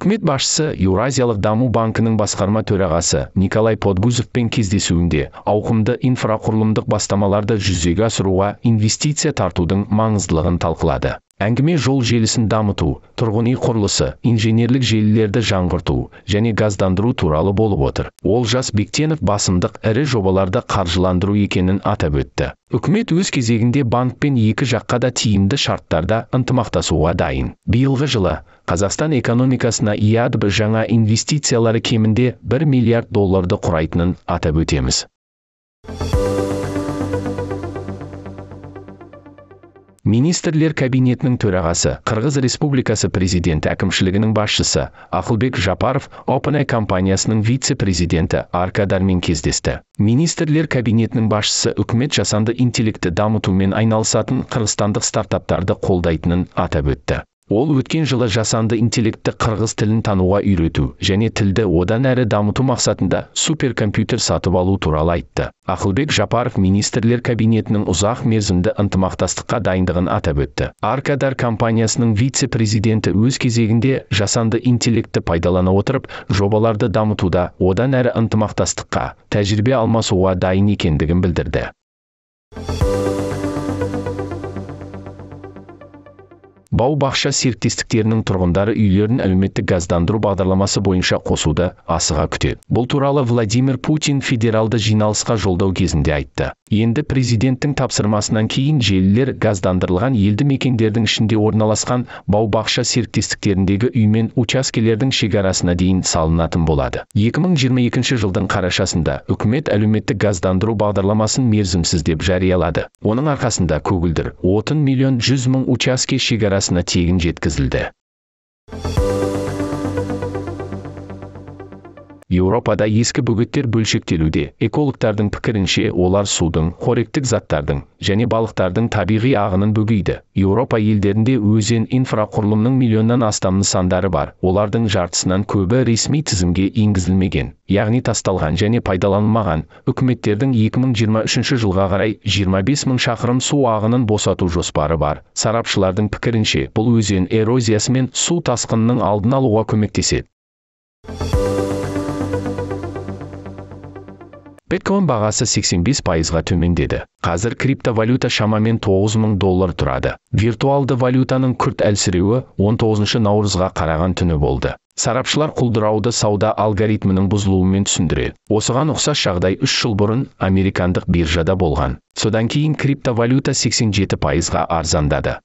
үкімет басшысы еуразиялық даму банкінің басқарма төрағасы николай подгузовпен кездесуінде ауқымды инфрақұрылымдық бастамаларды жүзеге асыруға инвестиция тартудың маңыздылығын талқылады. Әңгіме жол желісін дамыту тұрғын үй құрылысы инженерлік желілерді жаңғырту және газдандыру туралы болып отыр. Олжас бектенов басымдық ірі жобаларды қаржыландыру екенін атап өтті. Үкімет өз кезегінде банкпен екі жаққа да тиімді шарттарда ынтымақтасуға дайын. Биылғы жылы қазақстан экономикасына иадб жаңа инвестициялары кемінде бір миллиард долларды құрайтынын атап өтеміз. Министрлер кабинетінің төрағасы қырғыз республикасы президенті әкімшілігінің басшысы ақылбек жапаров опенай компаниясының вице-президенті аркадармен кездесті. Министрлер кабинетінің басшысы үкімет жасанды интеллектті дамытумен айналысатын қырғызстандық стартаптарды қолдайтынын атап өтті. Ол өткен жылы жасанды интеллектті қырғыз тілін тануға үйрету және тілді одан әрі дамыту мақсатында суперкомпьютер сатып алу туралы айтты. Ақылбек жапаров министрлер кабинетінің ұзақ мерзімді ынтымақтастыққа дайындығын атап өтті. Аркадар компаниясының вице-президенті өз кезегінде жасанды интеллектті пайдалана отырып жобаларды дамытуда одан әрі ынтымақтастыққа тәжірибе алмасуға дайын екендігін білдірді. Бау бақша серіктестіктерінің тұрғындары үйлерін әлеуметтік газдандыру бағдарламасы бойынша қосуды асыға күтеді. Бұл туралы владимир путин федералды жиналысқа жолдау кезінде айтты. Енді президенттің тапсырмасынан кейін желілер газдандырылған елді мекендердің ішінде орналасқан бау бақша серіктестіктеріндегі үй мен учаскелердің шекарасына дейін салынатын болады. 2022 жылдың қарашасында үкімет әлеуметтік газдандыру бағдарламасын мерзімсіз деп жариялады. Оның арқасында көгілдір отын миллион жүз мың учаске тегін жеткізілді еуропада ескі бөгеттер бөлшектелуде. Экологтардың пікірінше олар судың қоректік заттардың және балықтардың табиғи ағынын бөгейді. Еуропа елдерінде өзен инфрақұрылымның миллионнан астам нысандары бар. Олардың жартысынан көбі ресми тізімге енгізілмеген яғни тасталған және пайдаланылмаған. Үкіметтердің 2023 жылға қарай 25 мың шақырым су ағынын босату жоспары бар. Сарапшылардың пікірінше бұл өзен эрозиясы мен су тасқынының алдын алуға көмектеседі. Биткоин бағасы 85 пайызға төмендеді. Қазір криптовалюта шамамен 9 мың доллар тұрады. Виртуалды валютаның күрт әлсіреуі 19 наурызға қараған түні болды. Сарапшылар құлдырауды сауда алгоритмінің бұзылуымен түсіндіреді. Осыған ұқсас жағдай үш жыл бұрын американдық биржада болған. Содан кейін криптовалюта 87 пайызға арзандады.